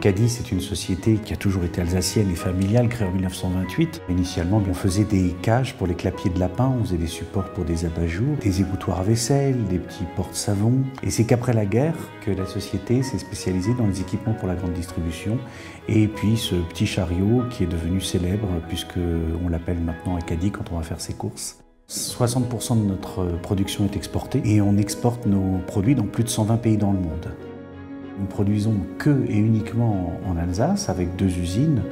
Caddy, c'est une société qui a toujours été alsacienne et familiale, créée en 1928. Initialement, on faisait des cages pour les clapiers de lapin, on faisait des supports pour des abat-jours, des égouttoirs à vaisselle, des petits portes-savons. Et c'est qu'après la guerre que la société s'est spécialisée dans les équipements pour la grande distribution. Et puis ce petit chariot qui est devenu célèbre, puisque on l'appelle maintenant Acadie quand on va faire ses courses. 60% de notre production est exportée et on exporte nos produits dans plus de 120 pays dans le monde. Nous produisons que et uniquement en Alsace avec deux usines,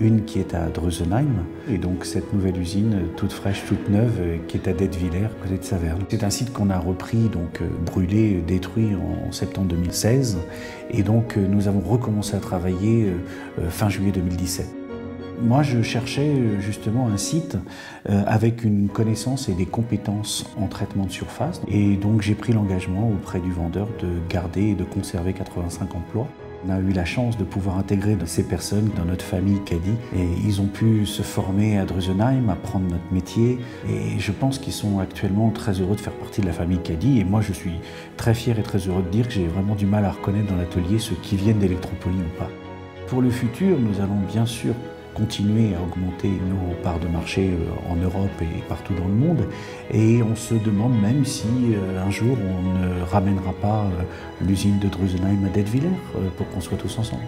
une qui est à Dreusenheim et donc cette nouvelle usine toute fraîche, toute neuve qui est à Detwiller, côté de Saverne. C'est un site qu'on a repris, donc brûlé, détruit en septembre 2016 et donc nous avons recommencé à travailler euh, fin juillet 2017. Moi, je cherchais euh, justement un site euh, avec une connaissance et des compétences en traitement de surface. Et donc, j'ai pris l'engagement auprès du vendeur de garder et de conserver 85 emplois. On a eu la chance de pouvoir intégrer ces personnes dans notre famille Caddy et ils ont pu se former à Drusenheim, apprendre notre métier et je pense qu'ils sont actuellement très heureux de faire partie de la famille Caddy et moi je suis très fier et très heureux de dire que j'ai vraiment du mal à reconnaître dans l'atelier ceux qui viennent d'Electropolis ou pas. Pour le futur, nous allons bien sûr continuer à augmenter nos parts de marché euh, en Europe et partout dans le monde. Et on se demande même si euh, un jour on ne ramènera pas euh, l'usine de Drusenheim à Detwiller pour qu'on soit tous ensemble.